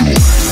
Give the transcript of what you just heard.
sexual.